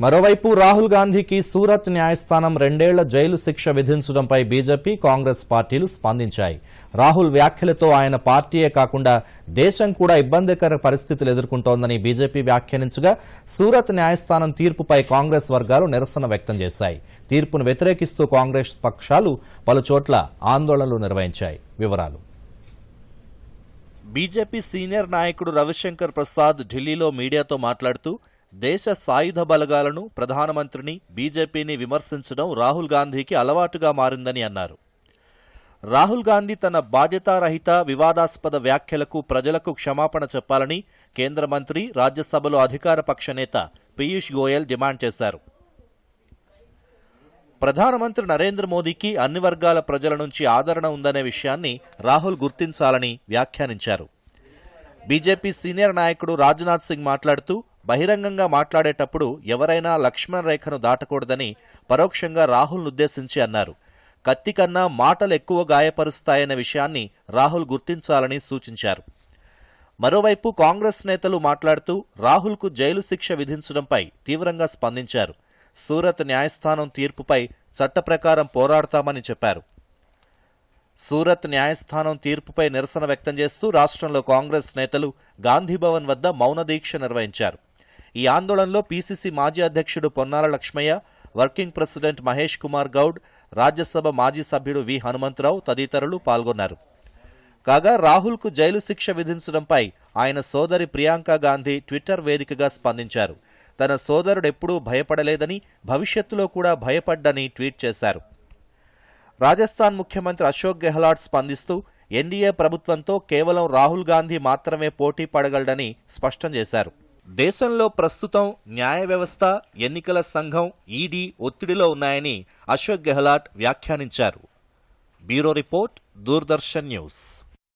మరోవైపు రాహుల్ గాంధీకి సూరత్ న్యాయస్థానం రెండేళ్ళ జైలు శిక్ష విధించడంపై బీజేపీ కాంగ్రెస్ పార్టీలు స్పందించాయి. రాహుల్ వ్యాఖ్యలతో ఆయన పార్టీయే కాకుండా దేశం కూడా ఇబ్బందికర పరిస్థితులు ఎదుర్కొంటోందని బీజేపీ వ్యాఖ్యానించగా సూరత్ న్యాయస్థానం తీర్పుపై కాంగ్రెస్ వర్గాలు నిరసన వ్యక్తం చేశాయి. తీర్పును వ్యతిరేకిస్తూ కాంగ్రెస్ పక్షాలు పలుచోట్ల ఆందోళనలు నిర్వహించాయి. వివరాలు. బీజేపీ సీనియర్ నాయకుడు రవిశంకర్ ప్రసాద్ ఢిల్లీలో మీడియాతో మాట్లాడుతూ దేశ సాయుధ బలగాలను ప్రధానమంత్రిని బీజేపీని విమర్శించడం రాహుల్ గాంధీకి అలవాటుగా మారిందని అన్నారు. రాహుల్ గాంధీ తన బాధ్యతారహిత వివాదాస్పద వ్యాఖ్యలకు ప్రజలకు క్షమాపణ చెప్పాలని కేంద్ర మంత్రి రాజ్యసభలో అధికార పక్ష నేత పీయూష్ గోయల్ డిమాండ్ చేశారు. ప్రధానమంత్రి నరేంద్ర మోదీకి అన్ని వర్గాల ప్రజల నుంచి ఆదరణ ఉందనే విషయాన్ని రాహుల్ గుర్తించాలని వ్యాఖ్యానించారు. బీజేపీ సీనియర్ నాయకుడు రాజ్నాథ్ సింగ్ మాట్లాడుతూ బహిరంగంగా మాట్లాడేటప్పుడు ఎవరైనా లక్ష్మణ రేఖను దాటకూడదని పరోక్షంగా రాహుల్నుద్దేశించి అన్నారు. కత్తి కన్నా మాటలు ఎక్కువ గాయపరుస్తాయనే విషయాన్ని రాహుల్ గుర్తించాలని సూచించారు. మరోవైపు కాంగ్రెస్ నేతలు మాట్లాడుతూ రాహుల్కు జైలు శిక్ష విధించడంపై తీవ్రంగా స్పందించారు. సూరత్ న్యాయస్థానం తీర్పుపై చట్ట ప్రకారం పోరాడతామని చెప్పారు. సూరత్ న్యాయస్థానం తీర్పుపై నిరసన వ్యక్తం చేస్తూ రాష్ట్రంలో కాంగ్రెస్ నేతలు గాంధీభవన్ వద్ద మౌన దీక్ష నిర్వహించారు. ఈ ఆందోళనలో పీసీసీ మాజీ అధ్యక్షుడు పొన్నాల లక్ష్మయ్య వర్కింగ్ ప్రెసిడెంట్ మహేష్ కుమార్ గౌడ్ రాజ్యసభ మాజీ సభ్యుడు వి. హనుమంతరావు తదితరులు పాల్గొన్నారు. కాగా రాహుల్కు జైలు శిక్ష విధించడంపై ఆయన సోదరి ప్రియాంక గాంధీ ట్విట్టర్ వేదికగా స్పందించారు. తన సోదరుడెప్పుడూ భయపడలేదని భవిష్యత్తులో కూడా భయపడ్డని ట్వీట్ చేశారు. రాజస్థాన్ ముఖ్యమంత్రి అశోక్ గెహ్లాట్ స్పందిస్తూ ఎన్డీఏ ప్రభుత్వంతో కేవలం రాహుల్ గాంధీ మాత్రమే పోటీ పడగలడని స్పష్టం చేశారు. దేశంలో ప్రస్తుతం న్యాయ వ్యవస్థ ఎన్నికల సంఘం ఈడీ ఒత్తిడిలో ఉన్నాయని అశోక్ గెహ్లాట్ వ్యాఖ్యానించారు. Bureau report Doordarshan news.